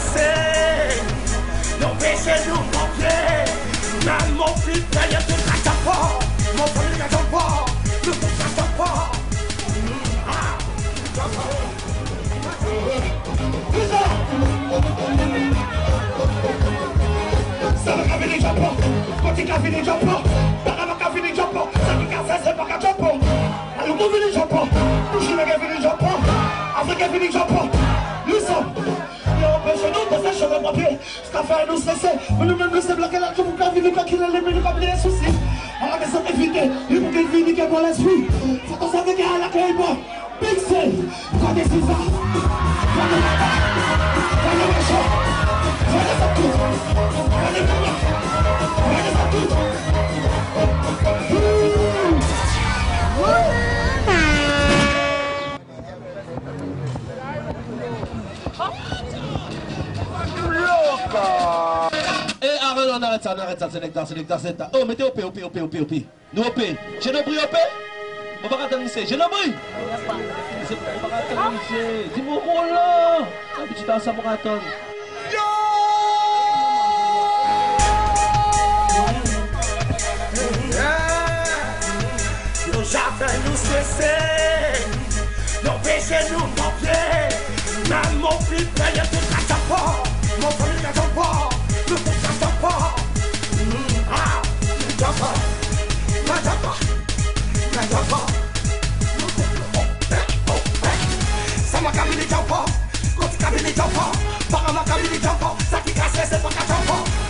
blessé. Nos péchés nous manquaient. Même mon fils payait tout grâce à toi. Mon famille grâce à toi. japão, japão, japão. à toi. Ça va Japão? finir Japon, quand tu Japão? finir Japon, ça va Japão? finir Japon, ça va qu'à faire Japão? pas qu'à Japon. Japão, qu'on finit Japon, Japão, je vais qu'à finir Japão. après qu'à finir Japon. Ska fè nou Mè nou mè se blokè la Kè mou ka vini kwa ki lè lè Mè nou blè souci A la mè se mou vini ke lè sa vè a la kè mò Big se Kwa de si sa Kwa de la Kwa de la Kwa de sa Kwa de Kwa de sa! Oh! on arrête ça, on arrête ça, sélecteur, sélecteur, sélecteur. Oh, mettez OP, OP, OP, OP, OP. Nous OP. Je ne brille OP On va attendre ici. Je ne brille On va attendre ici. Dis-moi. Ah, Yo!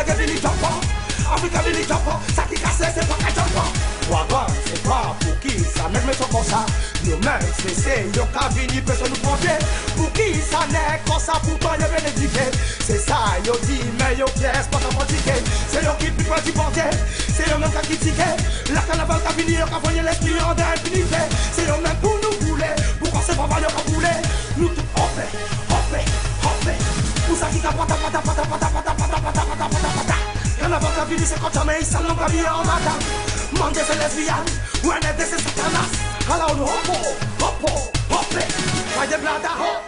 nègre vini jompo Afrika vini jompo, sa ki kase se pa ka jompo Wagan se pa pou ki sa me sa Yo men se yo ka vini nou Pou ki sa kon Se sa yo di men yo ples pa ka pratike Se yo ki pi La kanaval ka vini yo ka voye l'esprit de infinite Se yo men pou nou boule, pou kon se pa ban yo ka boule Nou tout hope, hope, hope Pou sa ki ka pata None of us have this culture, me Some don't be all matter. Man, lesbian. When this is Satanas, allow no hopo, hopo, hope. Find the brother, hope.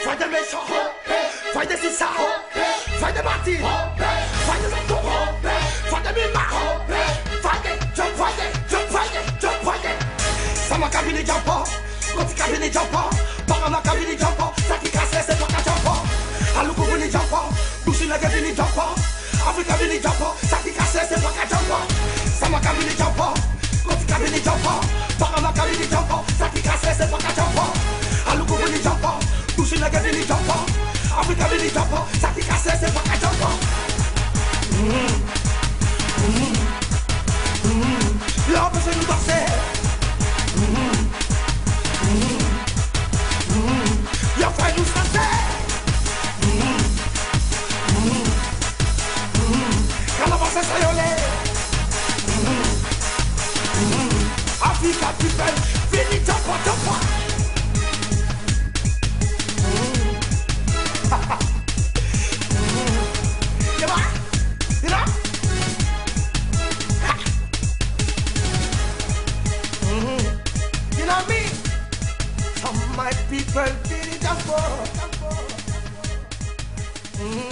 Find the bitch, hope. Find the sister, hope. Find the party, hope. Find the doctor, hope. Find the mima, hope. Find it, jump, find it, jump, find it, jump, find it. Some are cabin jumper, got the cabin jumper, Panama cabin jumper, Saki Castle, Saka jumper. I look jumper, Lucy like a jumper. Africa mini jumper, Sakika says the Baka jumper, Samaka mini jumper, Kofika mini jumper, Bakamaka mini jumper, Sakika says the Baka jumper, Aluku mini jumper, Tushinaka mini jumper, Africa mini jumper, Sakika says the Baka jumper. Mm-hmm. different. Feel it up, up, up. People feel it up, up, up. Mm-hmm.